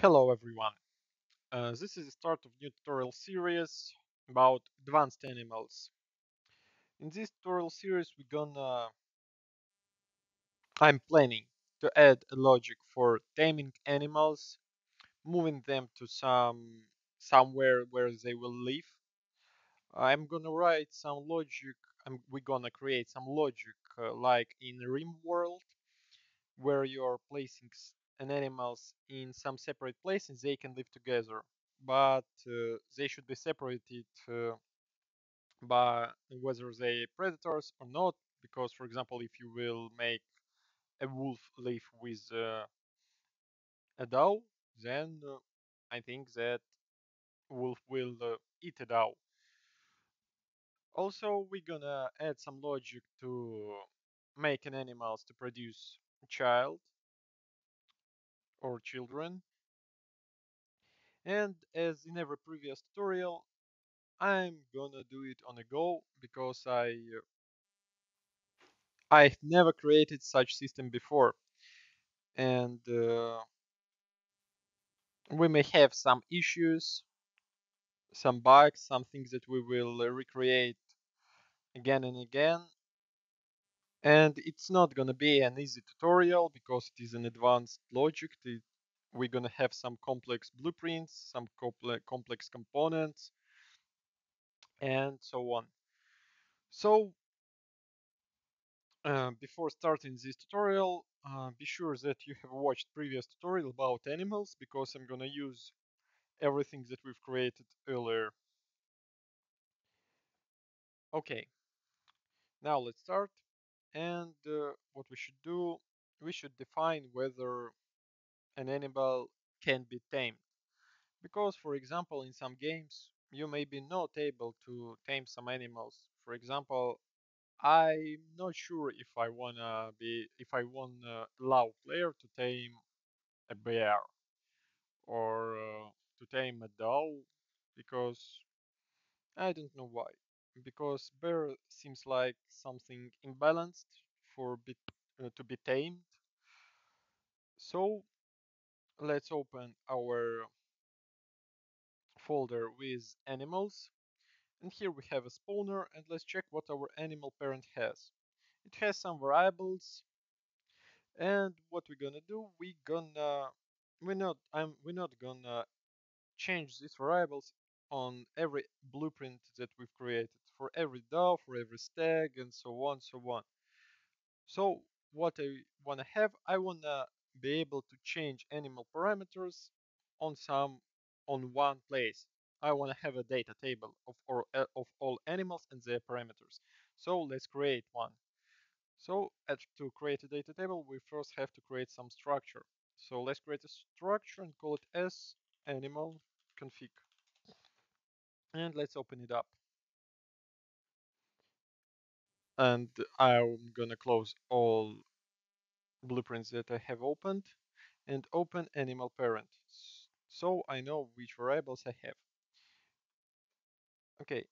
Hello everyone. Uh, this is the start of new tutorial series about advanced animals. In this tutorial series we're gonna I'm planning to add a logic for taming animals, moving them to some somewhere where they will live. I'm gonna write some logic and we're gonna create some logic uh, like in RimWorld where you're placing an animals in some separate places they can live together. But uh, they should be separated uh, by whether they predators or not because for example if you will make a wolf live with uh, a dog then uh, i think that wolf will uh, eat a dog also we're gonna add some logic to make an animals to produce a child or children. And as in every previous tutorial I'm gonna do it on a go because I I've never created such system before. And uh, we may have some issues some bugs some things that we will uh, recreate again and again and it's not gonna be an easy tutorial because it is an advanced logic we're gonna have some complex blueprints some complex components and so on so Uh, before starting this tutorial, uh, be sure that you have watched previous tutorial about animals because I'm gonna use everything that we've created earlier. Okay, now let's start. And uh, what we should do, we should define whether an animal can be tamed. Because, for example, in some games, you may be not able to tame some animals. For example, I'm not sure if I wanna be if I wanna allow player to tame a bear or uh, to tame a dog because I don't know why. Because bear seems like something imbalanced for be, uh, to be tamed. So let's open our folder with animals and here we have a spawner and let's check what our animal parent has. It has some variables and what we're gonna do We're gonna we're not I'm we're not gonna change these variables on every blueprint that we've created for every DAO, for every stag, and so on, so on. So what I want to have, I want to be able to change animal parameters on some on one place. I want to have a data table of or eh, of all animals and their parameters. So let's create one. So to create a data table, we first have to create some structure. So let's create a structure and call it as animal config. And let's open it up. And I'm gonna close all blueprints that I have opened and open animal parent. So I know which variables I have. Okay.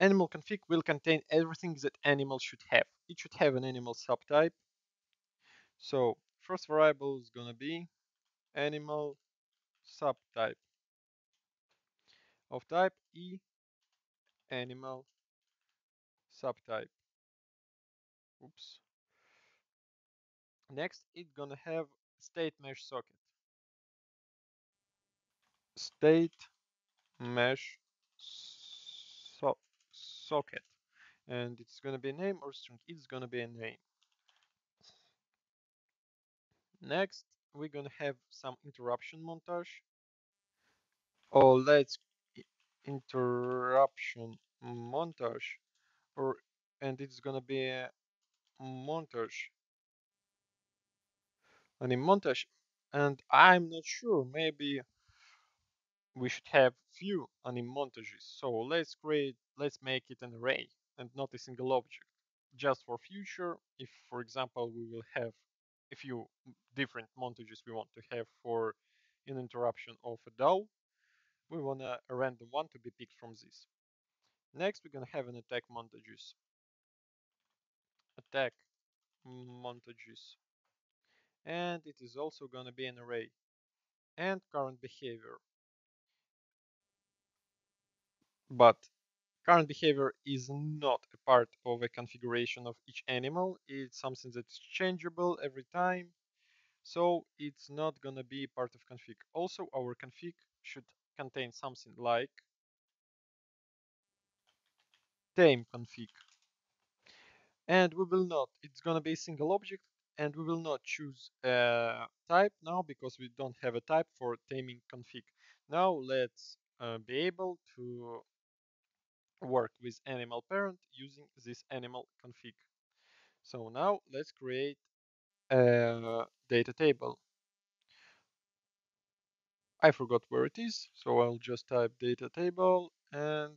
Animal config will contain everything that animal should have. It should have an animal subtype. So first variable is gonna be animal subtype of type e animal subtype. Oops. Next, it's gonna have state mesh socket. State mesh so socket, and it's gonna be a name or string. It's gonna be a name. Next, we're gonna have some interruption montage. Oh, let's interruption montage, or and it's gonna be a montage. And in montage. And I'm not sure maybe we should have few anim montages. So let's create let's make it an array and not a single object. Just for future if for example we will have a few different montages we want to have for an interruption of a DAO we want a random one to be picked from this next we're gonna have an attack montages attack montages and it is also going to be an array. and current behavior. But current behavior is not a part of a configuration of each animal. It's something that's changeable every time. So it's not gonna be part of config. Also, our config should contain something like tame config. And we will not, it's gonna be a single object and we will not choose a type now because we don't have a type for taming config. Now let's uh, be able to work with animal parent using this animal config. So now let's create a data table. I forgot where it is, so I'll just type data table and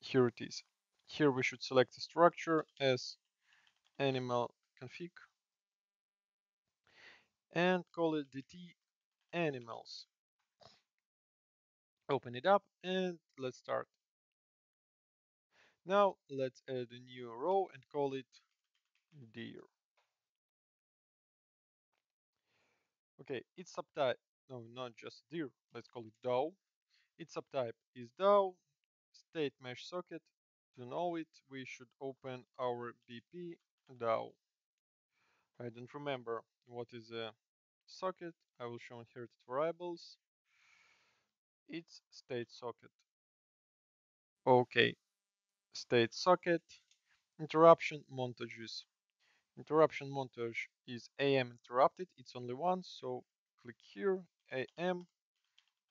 here it is. Here we should select the structure as animal config and call it dt animals. Open it up and let's start. Now let's add a new row and call it deer. Okay, its subtype, no, not just deer, let's call it DAO. Its subtype is DAO, state mesh socket. To know it, we should open our BP DAO. I don't remember what is a socket. I will show inherited variables. It's state socket. Okay, state socket, interruption montages. Interruption montage is AM interrupted. It's only one, so click here, AM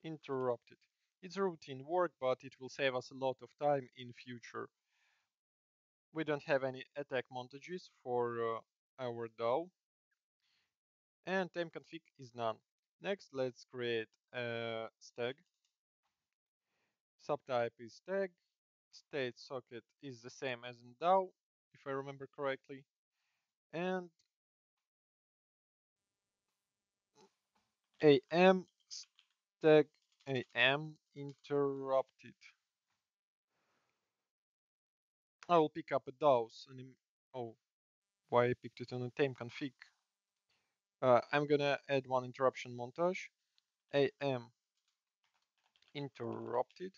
interrupted. It's routine work, but it will save us a lot of time in future. We don't have any attack montages for uh, our DAO. And tame config is none. Next, let's create a stag. Subtype is stag. State socket is the same as in DAO, if I remember correctly. And AM stag AM interrupted. I will pick up a DAOs and oh, why I picked it on a tame config. Uh, I'm gonna add one interruption montage. AM interrupted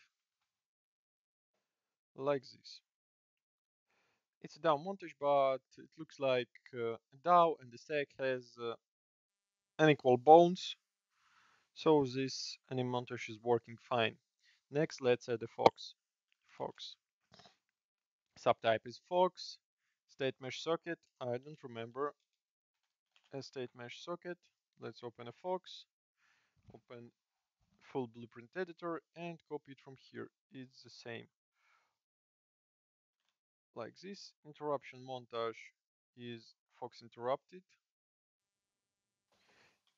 like this. It's a DAO montage, but it looks like uh, a DAO and the stag has uh, unequal bones. So this anim montage is working fine. Next, let's add a fox. Fox. Subtype is fox. State mesh socket. I don't remember a state mesh socket. Let's open a fox. Open full blueprint editor and copy it from here. It's the same. Like this. Interruption montage is fox interrupted.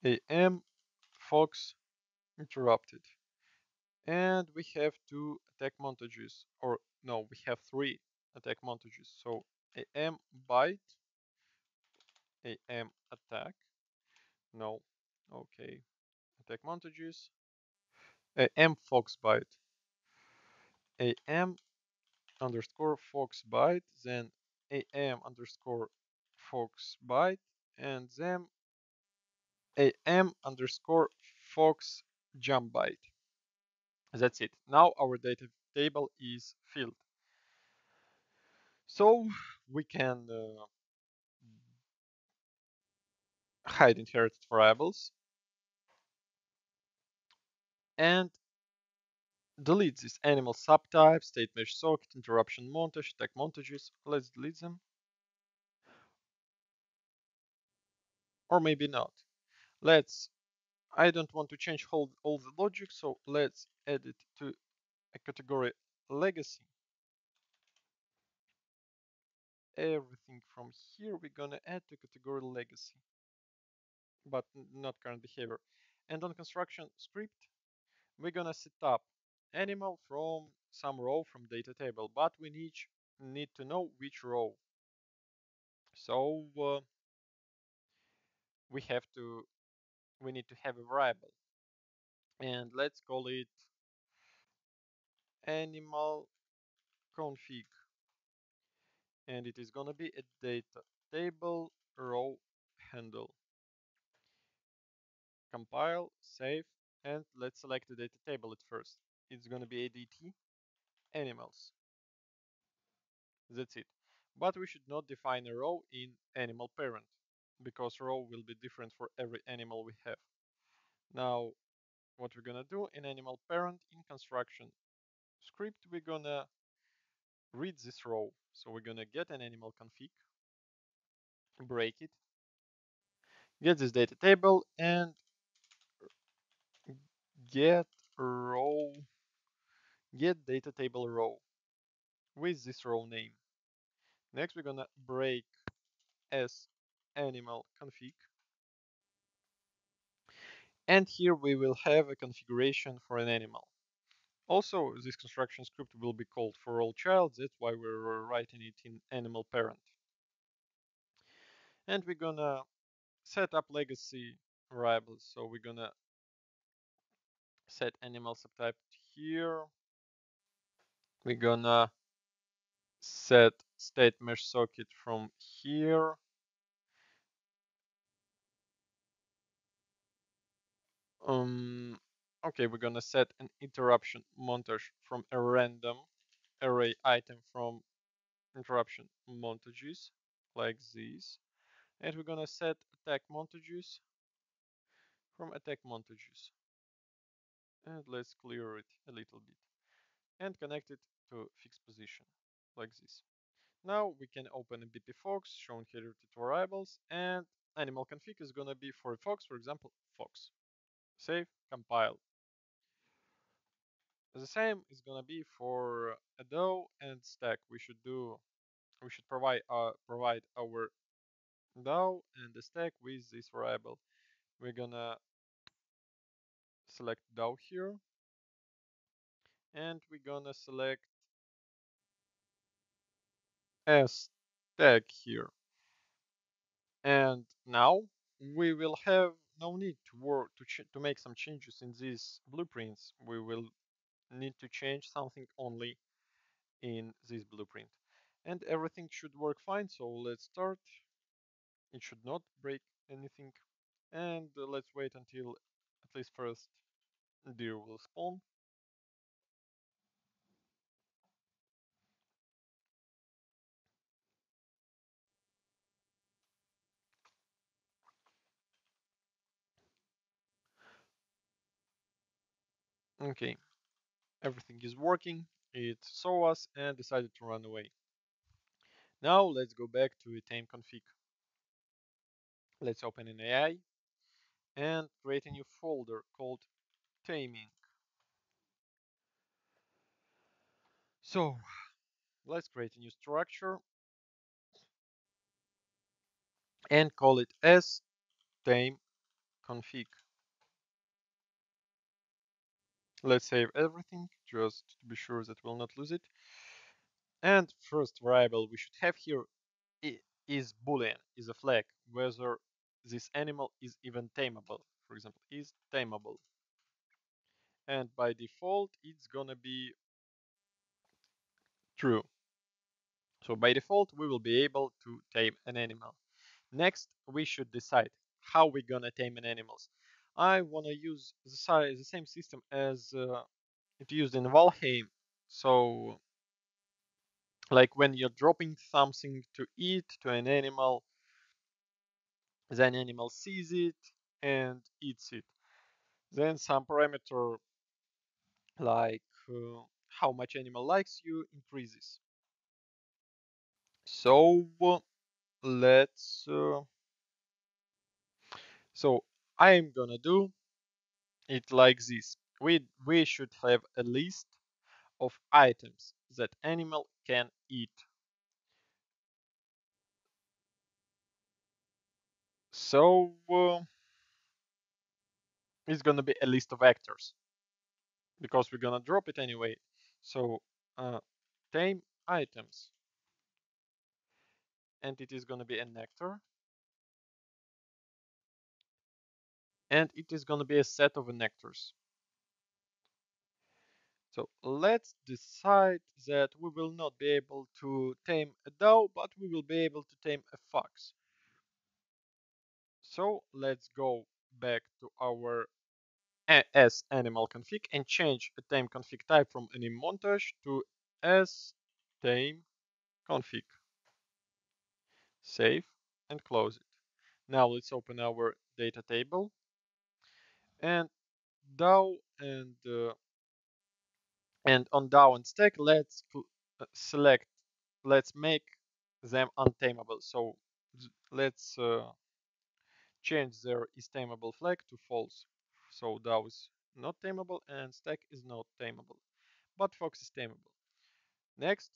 AM fox interrupted. And we have two attack montages, or no, we have three attack montages. So AM bite, AM attack, no, okay, attack montages, AM fox bite, AM underscore fox bite, then AM underscore fox bite, and then AM underscore fox jump bite. That's it. Now our data table is filled. So we can uh, hide inherited variables and delete this animal subtype, state mesh socket, interruption montage, attack montages. Let's delete them. Or maybe not. Let's, I don't want to change all, all the logic, so let's add it to a category legacy. Everything from here we're gonna add to category legacy, but not current behavior. And on construction script, we're gonna set up animal from some row from data table, but we need need to know which row. So uh, we have to we need to have a variable, and let's call it animal config, and it is gonna be a data table row handle. compile, save, and let's select the data table at first. It's gonna be ADT animals. That's it. But we should not define a row in animal parent because row will be different for every animal we have. Now, what we're gonna do in animal parent in construction script, we're gonna read this row. So we're gonna get an animal config, break it, get this data table and get row, get data table row with this row name. Next, we're gonna break as animal config. And here we will have a configuration for an animal. Also, this construction script will be called for all child. That's why we're writing it in animal parent. And we're gonna set up legacy variables. So we're gonna set animal subtype here. We're gonna set state mesh socket from here. Um, okay, we're gonna set an interruption montage from a random array item from interruption montages like this. And we're gonna set attack montages from attack montages. And let's clear it a little bit. And connect it to fixed position like this. Now we can open a BP Fox shown here with variables and animal config is gonna be for a fox, for example, fox. Save, compile. The same is gonna be for a DAO and stag. We should do, we should provide uh, provide our DAO and the stag with this variable. We're gonna select DAO here, and we're gonna select a stag here. And now we will have no need to work to to make some changes in these blueprints. We will need to change something only in this blueprint. And everything should work fine, so let's start. It should not break anything. And uh, let's wait until at least first deer will spawn. Okay, everything is working. It saw us and decided to run away. Now let's go back to a tame config. Let's open an AI and create a new folder called taming. So let's create a new structure and call it as tame config. Let's save everything just to be sure that we'll not lose it. And first variable we should have here is boolean, is a flag, whether this animal is even tameable. For example, is tameable. And by default, it's gonna be true. So by default, we will be able to tame an animal. Next, we should decide how we're gonna tame an animals. I want to use the, the same system as uh, it used in Valheim. So, like when you're dropping something to eat to an animal, then animal sees it and eats it. Then some parameter like uh, how much animal likes you increases. So let's. Uh, so I am gonna do it like this. We, we should have a list of items that animal can eat. So uh, it's gonna be a list of actors because we're gonna drop it anyway. So uh, tame items and it is gonna be an actor and it is going to be a set of nectars. So let's decide that we will not be able to tame a DAO, but we will be able to tame a fox. So let's go back to our as animal config and change a tame config type from anim montage to as tame config. Save and close it. Now let's open our data table and DAO and uh, and on DAO and stag let's uh, select let's make them untamable. So let's uh, change their is tameable flag to false. So DAO is not tameable and stag is not tameable, but Fox is tameable. Next,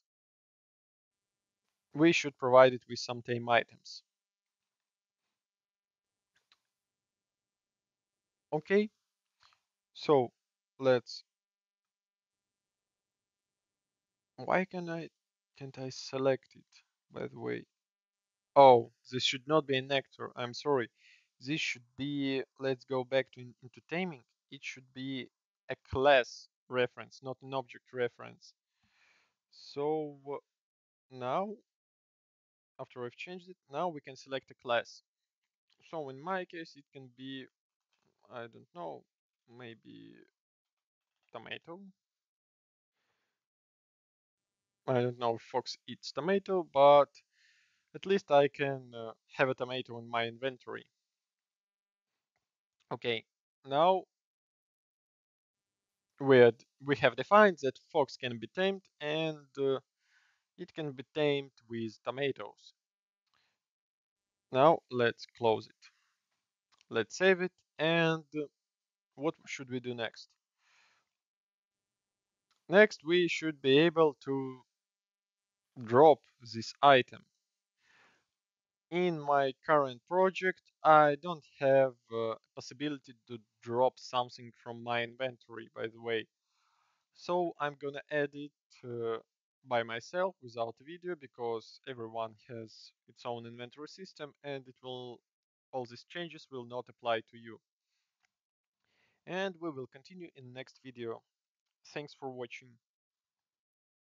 we should provide it with some tame items. Okay, so let's. Why can I can't I select it? By the way, oh, this should not be an actor. I'm sorry. This should be. Let's go back to into taming. It should be a class reference, not an object reference. So uh, now, after I've changed it, now we can select a class. So in my case, it can be, I don't know, maybe tomato. I don't know if Fox eats tomato, but at least I can uh, have a tomato in my inventory. Okay, now we we have defined that Fox can be tamed and uh, it can be tamed with tomatoes. Now let's close it. Let's save it and what should we do next? Next we should be able to drop this item. In my current project, I don't have uh, possibility to drop something from my inventory, by the way. So I'm gonna add it uh, by myself without video because everyone has its own inventory system and it will all these changes will not apply to you. And we will continue in next video. Thanks for watching.